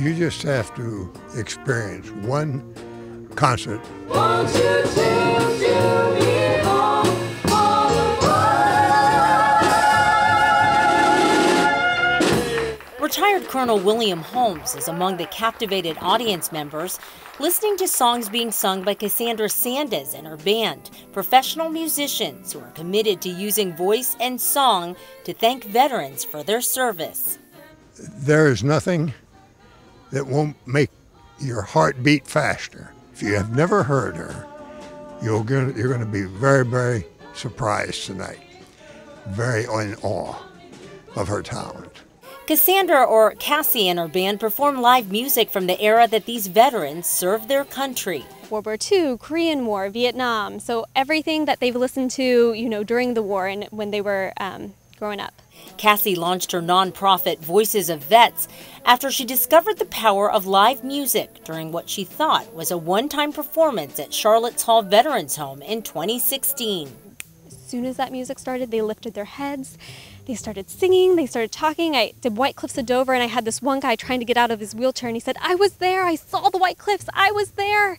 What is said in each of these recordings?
You just have to experience one concert. Retired Colonel William Holmes is among the captivated audience members, listening to songs being sung by Cassandra Sanders and her band, professional musicians who are committed to using voice and song to thank veterans for their service. There is nothing that won't make your heart beat faster. If you have never heard her, you're going you're going to be very, very surprised tonight, very in awe of her talent. Cassandra or Cassie and her band perform live music from the era that these veterans served their country. World War II, Korean War, Vietnam. So everything that they've listened to, you know, during the war and when they were um, growing up. Cassie launched her nonprofit Voices of Vets after she discovered the power of live music during what she thought was a one-time performance at Charlotte's Hall Veterans Home in 2016. As soon as that music started, they lifted their heads they started singing, they started talking. I did White Cliffs of Dover, and I had this one guy trying to get out of his wheelchair, and he said, I was there, I saw the White Cliffs, I was there.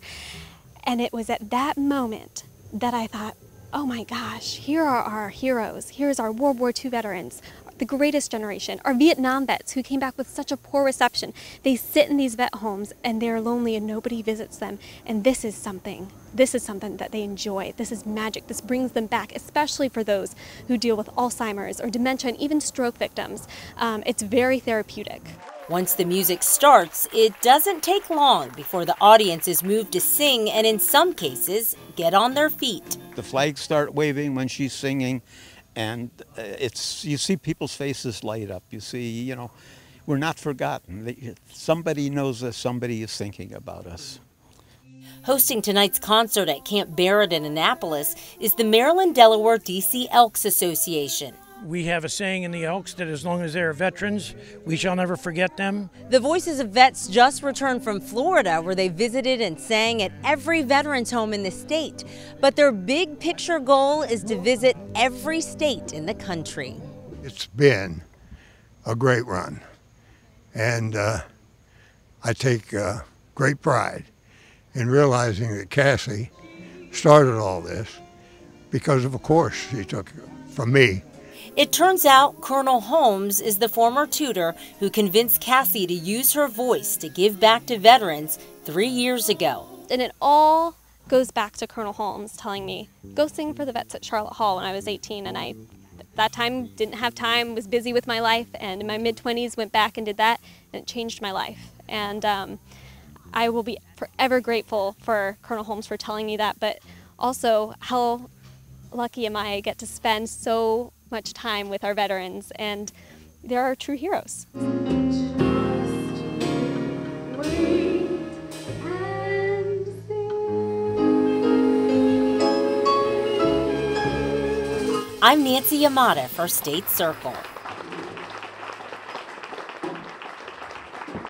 And it was at that moment that I thought, oh my gosh, here are our heroes. Here's our World War II veterans, the greatest generation, our Vietnam vets who came back with such a poor reception. They sit in these vet homes and they're lonely and nobody visits them. And this is something, this is something that they enjoy. This is magic. This brings them back, especially for those who deal with Alzheimer's or dementia and even stroke victims. Um, it's very therapeutic. Once the music starts, it doesn't take long before the audience is moved to sing and, in some cases, get on their feet. The flags start waving when she's singing, and uh, it's you see people's faces light up. You see, you know, we're not forgotten. Somebody knows us. Somebody is thinking about us. Hosting tonight's concert at Camp Barrett in Annapolis is the Maryland Delaware DC Elks Association. We have a saying in the Elks that as long as they are veterans, we shall never forget them. The Voices of Vets just returned from Florida, where they visited and sang at every veterans home in the state. But their big picture goal is to visit every state in the country. It's been a great run, and uh, I take uh, great pride in realizing that Cassie started all this because of a course she took from me it turns out Colonel Holmes is the former tutor who convinced Cassie to use her voice to give back to veterans three years ago. And it all goes back to Colonel Holmes telling me, go sing for the vets at Charlotte Hall when I was 18. And I, that time, didn't have time, was busy with my life. And in my mid 20s, went back and did that, and it changed my life. And um, I will be forever grateful for Colonel Holmes for telling me that, but also how lucky am I, I get to spend so much time with our veterans, and they're our true heroes. I'm Nancy Yamada for State Circle.